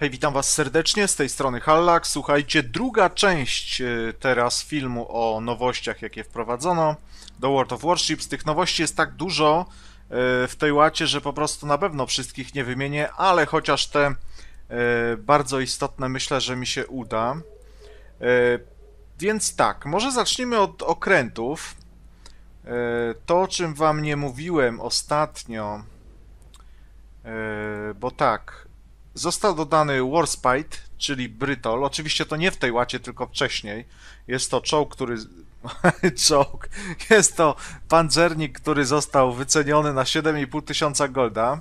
Hej, witam was serdecznie, z tej strony Hallak. Słuchajcie, druga część e, teraz filmu o nowościach, jakie wprowadzono do World of Warships. Tych nowości jest tak dużo e, w tej łacie, że po prostu na pewno wszystkich nie wymienię, ale chociaż te e, bardzo istotne myślę, że mi się uda. Więc tak, może zacznijmy od okrętów. To, o czym wam nie mówiłem ostatnio, bo tak, Został dodany Warspite, czyli Brytol. Oczywiście to nie w tej łacie, tylko wcześniej. Jest to czołg, który... czołg. Jest to pancernik, który został wyceniony na 7,5 tysiąca golda.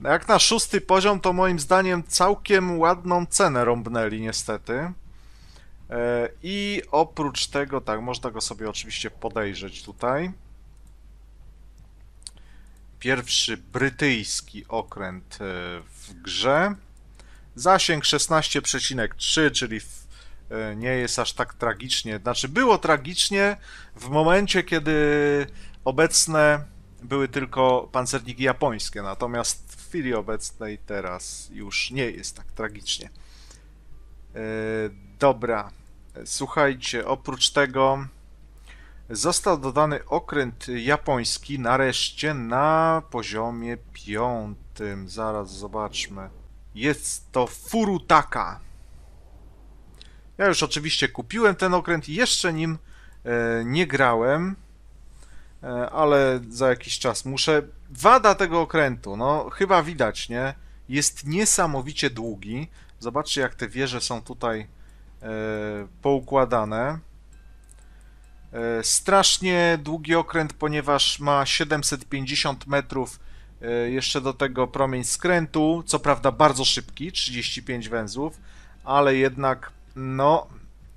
Jak na szósty poziom, to moim zdaniem całkiem ładną cenę rąbnęli niestety. E, I oprócz tego, tak, można go sobie oczywiście podejrzeć tutaj pierwszy brytyjski okręt e, w grze. Zasięg 16,3, czyli e, nie jest aż tak tragicznie. Znaczy, było tragicznie w momencie, kiedy obecne były tylko pancerniki japońskie, natomiast w chwili obecnej teraz już nie jest tak tragicznie. E, dobra, słuchajcie, oprócz tego Został dodany okręt japoński nareszcie na poziomie piątym. Zaraz zobaczmy. Jest to Furutaka. Ja już oczywiście kupiłem ten okręt jeszcze nim e, nie grałem, e, ale za jakiś czas muszę. Wada tego okrętu, no chyba widać, nie? Jest niesamowicie długi. Zobaczcie, jak te wieże są tutaj e, poukładane. E, strasznie długi okręt, ponieważ ma 750 metrów, e, jeszcze do tego promień skrętu, co prawda bardzo szybki, 35 węzłów, ale jednak no,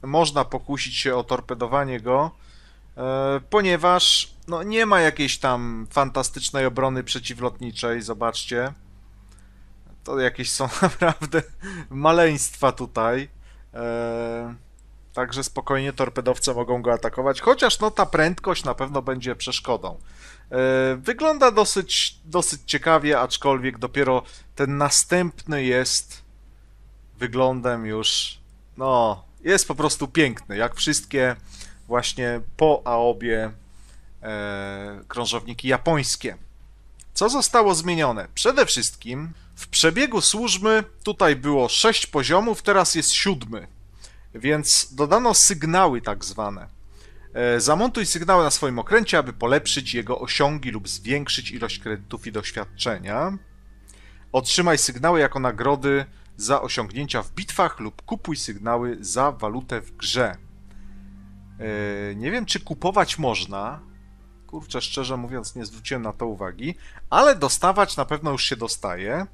można pokusić się o torpedowanie go, e, ponieważ no, nie ma jakiejś tam fantastycznej obrony przeciwlotniczej, zobaczcie. To jakieś są naprawdę maleństwa tutaj. Także spokojnie torpedowce mogą go atakować, chociaż no ta prędkość na pewno będzie przeszkodą. E, wygląda dosyć, dosyć ciekawie, aczkolwiek dopiero ten następny jest wyglądem już, no, jest po prostu piękny, jak wszystkie właśnie po Aobie e, krążowniki japońskie. Co zostało zmienione? Przede wszystkim w przebiegu służby tutaj było 6 poziomów, teraz jest siódmy. Więc dodano sygnały tak zwane. E, zamontuj sygnały na swoim okręcie, aby polepszyć jego osiągi lub zwiększyć ilość kredytów i doświadczenia. Otrzymaj sygnały jako nagrody za osiągnięcia w bitwach lub kupuj sygnały za walutę w grze. E, nie wiem, czy kupować można. Kurczę, szczerze mówiąc, nie zwróciłem na to uwagi, ale dostawać na pewno już się dostaje.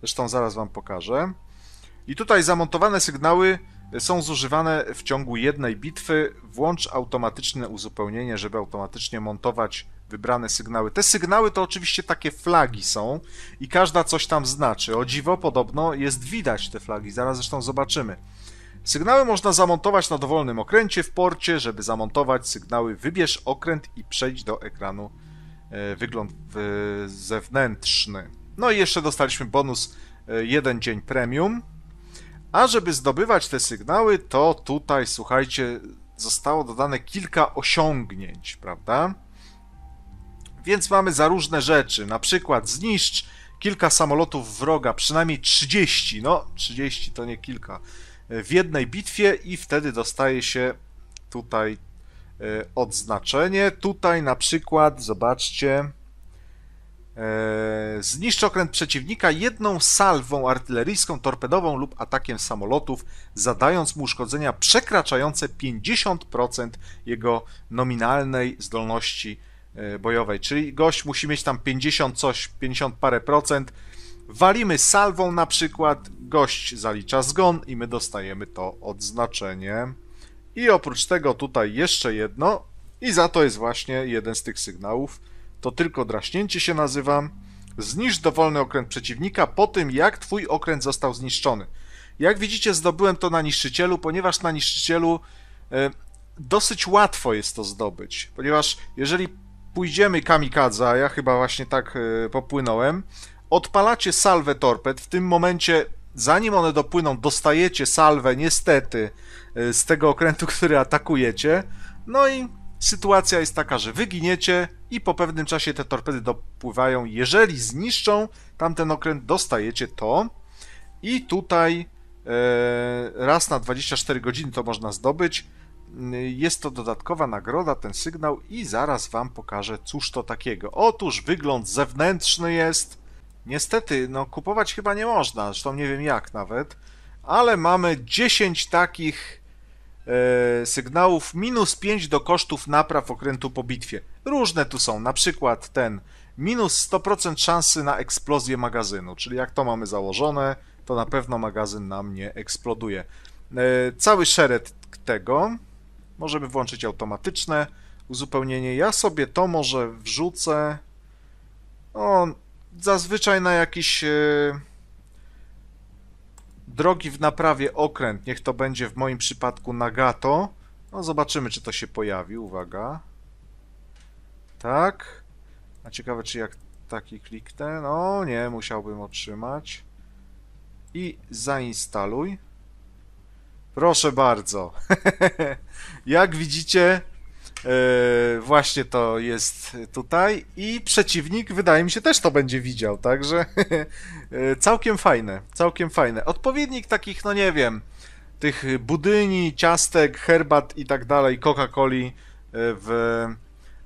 Zresztą zaraz Wam pokażę. I tutaj zamontowane sygnały są zużywane w ciągu jednej bitwy. Włącz automatyczne uzupełnienie, żeby automatycznie montować wybrane sygnały. Te sygnały to oczywiście takie flagi są i każda coś tam znaczy. O dziwo podobno jest widać te flagi, zaraz zresztą zobaczymy. Sygnały można zamontować na dowolnym okręcie w porcie. Żeby zamontować sygnały, wybierz okręt i przejdź do ekranu e, wygląd zewnętrzny. No i jeszcze dostaliśmy bonus e, jeden dzień premium. A żeby zdobywać te sygnały, to tutaj, słuchajcie, zostało dodane kilka osiągnięć, prawda? Więc mamy za różne rzeczy, na przykład zniszcz kilka samolotów wroga, przynajmniej 30, no 30 to nie kilka, w jednej bitwie i wtedy dostaje się tutaj e, odznaczenie. Tutaj na przykład, zobaczcie, zniszcz okręt przeciwnika jedną salwą artyleryjską, torpedową lub atakiem samolotów, zadając mu uszkodzenia przekraczające 50% jego nominalnej zdolności e, bojowej. Czyli gość musi mieć tam 50 coś, 50 parę procent. Walimy salwą na przykład, gość zalicza zgon i my dostajemy to odznaczenie. I oprócz tego tutaj jeszcze jedno i za to jest właśnie jeden z tych sygnałów to tylko draśnięcie się nazywa. Zniszcz dowolny okręt przeciwnika po tym, jak twój okręt został zniszczony. Jak widzicie, zdobyłem to na niszczycielu, ponieważ na niszczycielu e, dosyć łatwo jest to zdobyć. Ponieważ jeżeli pójdziemy kamikadze, a ja chyba właśnie tak e, popłynąłem, odpalacie salwę torped, w tym momencie zanim one dopłyną, dostajecie salwę, niestety, y, z tego okrętu, który atakujecie. No i sytuacja jest taka, że wyginiecie i po pewnym czasie te torpedy dopływają. Jeżeli zniszczą tamten okręt, dostajecie to. I tutaj e, raz na 24 godziny to można zdobyć. Jest to dodatkowa nagroda, ten sygnał, i zaraz Wam pokażę, cóż to takiego. Otóż wygląd zewnętrzny jest. Niestety, no kupować chyba nie można, zresztą nie wiem jak nawet, ale mamy 10 takich sygnałów, minus 5 do kosztów napraw okrętu po bitwie. Różne tu są, na przykład ten minus 100% szansy na eksplozję magazynu, czyli jak to mamy założone, to na pewno magazyn nam nie eksploduje. E, cały szereg tego, możemy włączyć automatyczne uzupełnienie. Ja sobie to może wrzucę, o, zazwyczaj na jakiś... Drogi w naprawie okręt, niech to będzie w moim przypadku Nagato. No zobaczymy, czy to się pojawi, uwaga. Tak. A ciekawe, czy jak taki kliknę. No nie, musiałbym otrzymać. I zainstaluj. Proszę bardzo. jak widzicie, właśnie to jest tutaj i przeciwnik wydaje mi się też to będzie widział, także yy, całkiem fajne, całkiem fajne. Odpowiednik takich, no nie wiem, tych budyni, ciastek, herbat i tak dalej, Coca-Coli yy, w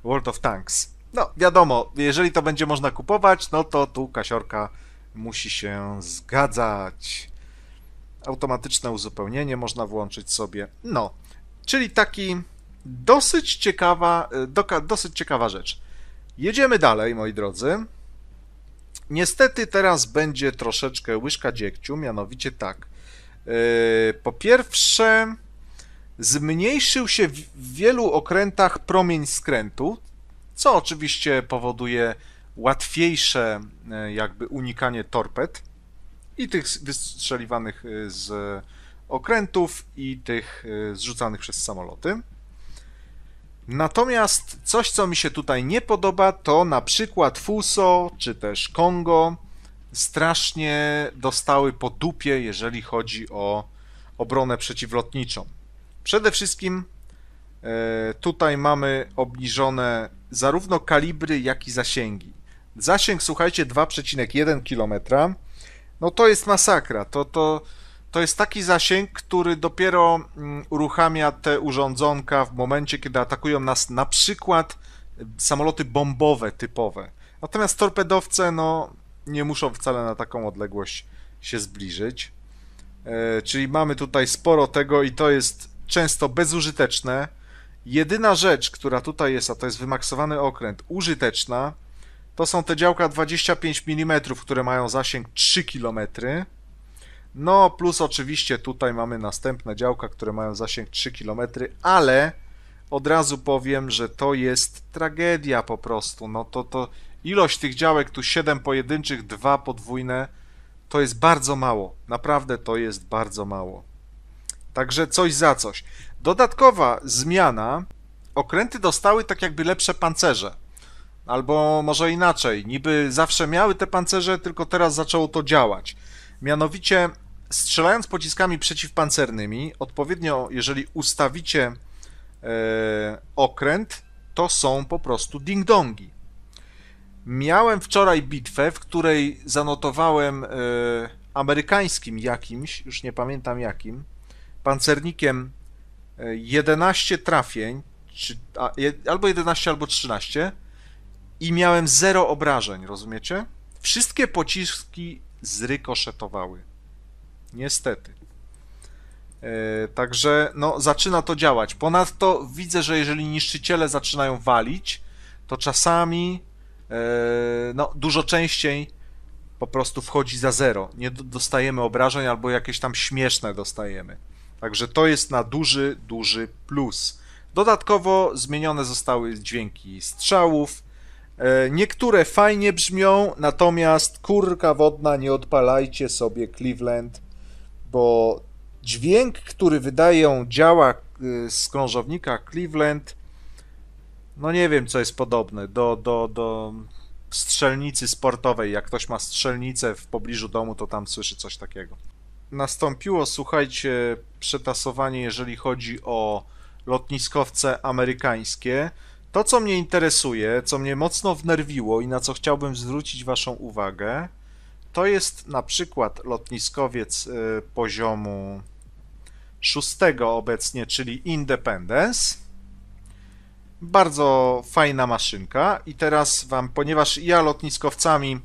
World of Tanks. No, wiadomo, jeżeli to będzie można kupować, no to tu kasiorka musi się zgadzać. Automatyczne uzupełnienie można włączyć sobie. No, czyli taki dosyć ciekawa, e, dosyć ciekawa rzecz. Jedziemy dalej, moi drodzy. Niestety teraz będzie troszeczkę łyżka dziegciu, mianowicie tak. E, po pierwsze, zmniejszył się w wielu okrętach promień skrętu, co oczywiście powoduje łatwiejsze e, jakby unikanie torped i tych wystrzeliwanych z okrętów i tych zrzucanych przez samoloty. Natomiast coś, co mi się tutaj nie podoba, to na przykład Fuso czy też Kongo strasznie dostały po dupie, jeżeli chodzi o obronę przeciwlotniczą. Przede wszystkim e, tutaj mamy obniżone zarówno kalibry, jak i zasięgi. Zasięg, słuchajcie, 2,1 km. No to jest masakra. To, to, to jest taki zasięg, który dopiero mm, uruchamia te urządzonka w momencie, kiedy atakują nas na przykład samoloty bombowe typowe. Natomiast torpedowce, no, nie muszą wcale na taką odległość się zbliżyć. E, czyli mamy tutaj sporo tego i to jest często bezużyteczne. Jedyna rzecz, która tutaj jest, a to jest wymaksowany okręt, użyteczna, to są te działka 25 mm, które mają zasięg 3 km no, plus oczywiście tutaj mamy następne działka, które mają zasięg 3 km, ale od razu powiem, że to jest tragedia po prostu. No to, to ilość tych działek, tu 7 pojedynczych, 2 podwójne, to jest bardzo mało. Naprawdę to jest bardzo mało. Także coś za coś. Dodatkowa zmiana, okręty dostały tak jakby lepsze pancerze. Albo może inaczej, niby zawsze miały te pancerze, tylko teraz zaczęło to działać. Mianowicie strzelając pociskami przeciwpancernymi, odpowiednio jeżeli ustawicie e, okręt, to są po prostu ding-dongi. Miałem wczoraj bitwę, w której zanotowałem e, amerykańskim jakimś, już nie pamiętam jakim, pancernikiem e, 11 trafień, czy, a, je, albo 11, albo 13 i miałem zero obrażeń, rozumiecie? Wszystkie pociski zrykoszetowały. Niestety. E, także no, zaczyna to działać. Ponadto widzę, że jeżeli niszczyciele zaczynają walić, to czasami e, no, dużo częściej po prostu wchodzi za zero. Nie dostajemy obrażeń albo jakieś tam śmieszne dostajemy. Także to jest na duży, duży plus. Dodatkowo zmienione zostały dźwięki strzałów. E, niektóre fajnie brzmią, natomiast kurka wodna, nie odpalajcie sobie Cleveland bo dźwięk, który wydają działa y, z krążownika Cleveland, no nie wiem, co jest podobne do, do, do strzelnicy sportowej. Jak ktoś ma strzelnicę w pobliżu domu, to tam słyszy coś takiego. nastąpiło, słuchajcie, przetasowanie, jeżeli chodzi o lotniskowce amerykańskie. To, co mnie interesuje, co mnie mocno wnerwiło i na co chciałbym zwrócić Waszą uwagę, to jest na przykład lotniskowiec y, poziomu szóstego obecnie, czyli Independence. Bardzo fajna maszynka i teraz Wam, ponieważ ja lotniskowcami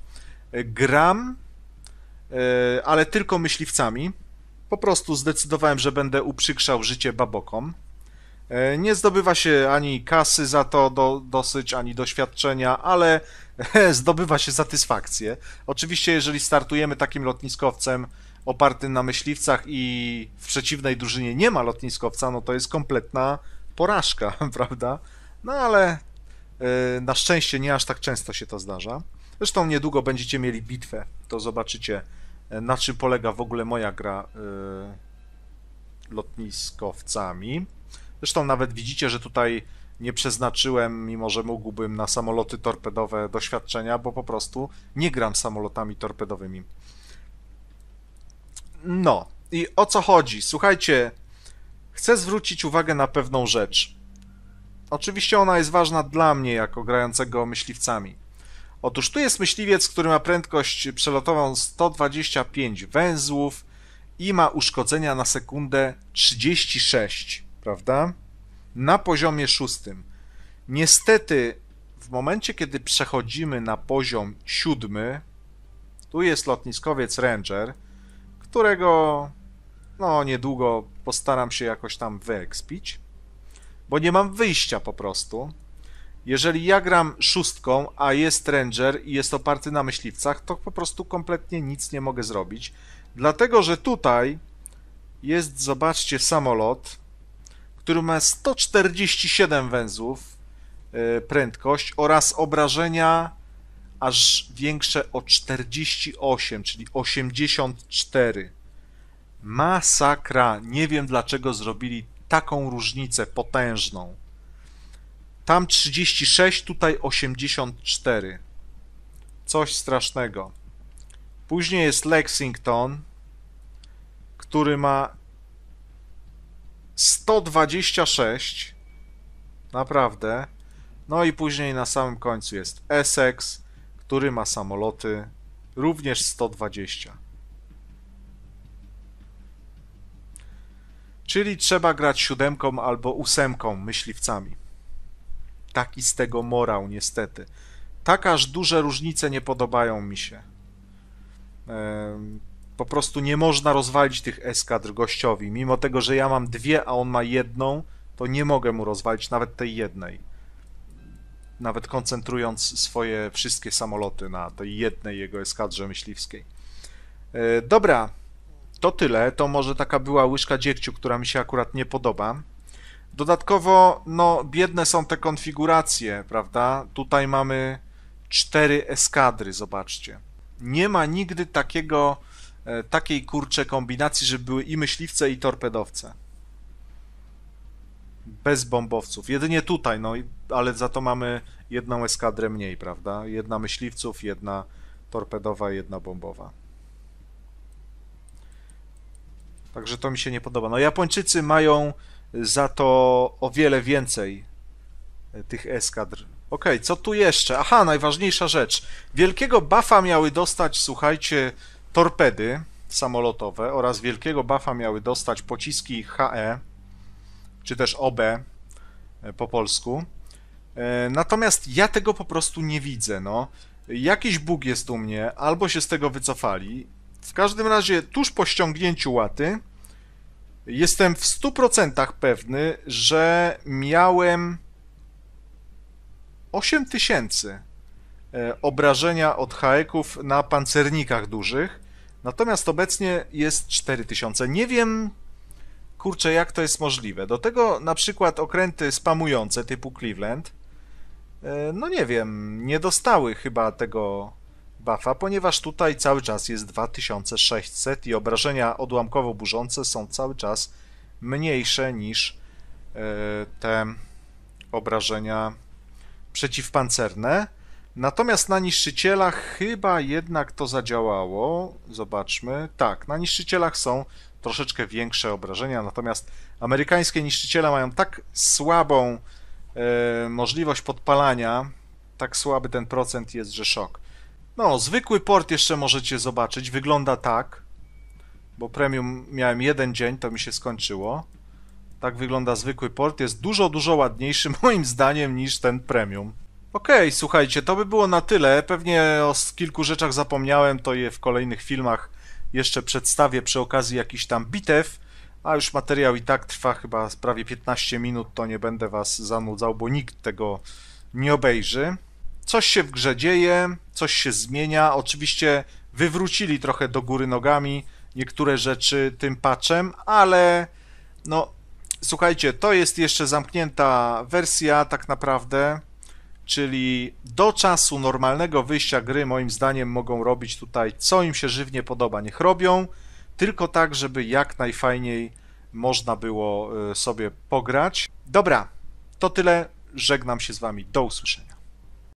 y, gram, y, ale tylko myśliwcami, po prostu zdecydowałem, że będę uprzykrzał życie babokom. Nie zdobywa się ani kasy za to do, dosyć, ani doświadczenia, ale zdobywa się satysfakcję. Oczywiście, jeżeli startujemy takim lotniskowcem opartym na myśliwcach i w przeciwnej drużynie nie ma lotniskowca, no to jest kompletna porażka, prawda? No ale yy, na szczęście nie aż tak często się to zdarza. Zresztą niedługo będziecie mieli bitwę, to zobaczycie na czym polega w ogóle moja gra yy, lotniskowcami. Zresztą nawet widzicie, że tutaj nie przeznaczyłem, mimo że mógłbym na samoloty torpedowe doświadczenia, bo po prostu nie gram samolotami torpedowymi. No, i o co chodzi? Słuchajcie, chcę zwrócić uwagę na pewną rzecz. Oczywiście ona jest ważna dla mnie, jako grającego myśliwcami. Otóż tu jest myśliwiec, który ma prędkość przelotową 125 węzłów i ma uszkodzenia na sekundę 36, prawda? Na poziomie szóstym. Niestety, w momencie, kiedy przechodzimy na poziom siódmy, tu jest lotniskowiec Ranger, którego no niedługo postaram się jakoś tam wyekspić, bo nie mam wyjścia po prostu. Jeżeli ja gram szóstką, a jest Ranger i jest oparty na myśliwcach, to po prostu kompletnie nic nie mogę zrobić. Dlatego, że tutaj jest, zobaczcie, samolot, który ma 147 węzłów e, prędkość oraz obrażenia aż większe o 48, czyli 84. Masakra. Nie wiem dlaczego zrobili taką różnicę potężną. Tam 36, tutaj 84. Coś strasznego. Później jest Lexington, który ma 126. Naprawdę. No i później na samym końcu jest Essex, który ma samoloty również 120. Czyli trzeba grać siódemką albo ósemką myśliwcami. Taki z tego morał, niestety. Tak aż duże różnice nie podobają mi się po prostu nie można rozwalić tych eskadr gościowi. Mimo tego, że ja mam dwie, a on ma jedną, to nie mogę mu rozwalić nawet tej jednej. Nawet koncentrując swoje wszystkie samoloty na tej jednej jego eskadrze myśliwskiej. E, dobra, to tyle. To może taka była łyżka dziegciu, która mi się akurat nie podoba. Dodatkowo, no, biedne są te konfiguracje, prawda? Tutaj mamy cztery eskadry, zobaczcie. Nie ma nigdy takiego takiej kurcze kombinacji, żeby były i myśliwce, i torpedowce. Bez bombowców. Jedynie tutaj, no, ale za to mamy jedną eskadrę mniej, prawda? Jedna myśliwców, jedna torpedowa, jedna bombowa. Także to mi się nie podoba. No Japończycy mają za to o wiele więcej e, tych eskadr. Ok, co tu jeszcze? Aha, najważniejsza rzecz. Wielkiego buffa miały dostać, słuchajcie, torpedy samolotowe oraz wielkiego buffa miały dostać pociski HE, czy też OB e, po polsku. E, natomiast ja tego po prostu nie widzę. No. Jakiś bóg jest u mnie, albo się z tego wycofali. W każdym razie, tuż po ściągnięciu łaty, jestem w 100% pewny, że miałem 8000 e, obrażenia od haeków na pancernikach dużych Natomiast obecnie jest 4000. Nie wiem, kurczę, jak to jest możliwe. Do tego na przykład okręty spamujące typu Cleveland, e, no nie wiem, nie dostały chyba tego buffa, ponieważ tutaj cały czas jest 2600 i obrażenia odłamkowo-burzące są cały czas mniejsze niż e, te obrażenia przeciwpancerne. Natomiast na niszczycielach chyba jednak to zadziałało. Zobaczmy. Tak, na niszczycielach są troszeczkę większe obrażenia, natomiast amerykańskie niszczyciele mają tak słabą e, możliwość podpalania, tak słaby ten procent jest, że szok. No, zwykły port jeszcze możecie zobaczyć. Wygląda tak, bo premium miałem jeden dzień, to mi się skończyło. Tak wygląda zwykły port. Jest dużo, dużo ładniejszy moim zdaniem niż ten premium. Okej, słuchajcie, to by było na tyle. Pewnie o kilku rzeczach zapomniałem, to je w kolejnych filmach jeszcze przedstawię przy okazji jakichś tam bitew. A już materiał i tak trwa chyba prawie 15 minut, to nie będę was zanudzał, bo nikt tego nie obejrzy. Coś się w grze dzieje, coś się zmienia. Oczywiście wywrócili trochę do góry nogami niektóre rzeczy tym patchem, ale no słuchajcie, to jest jeszcze zamknięta wersja tak naprawdę, czyli do czasu normalnego wyjścia gry moim zdaniem mogą robić tutaj co im się żywnie podoba. Niech robią, tylko tak, żeby jak najfajniej można było y, sobie pograć. Dobra, to tyle. Żegnam się z wami. Do usłyszenia.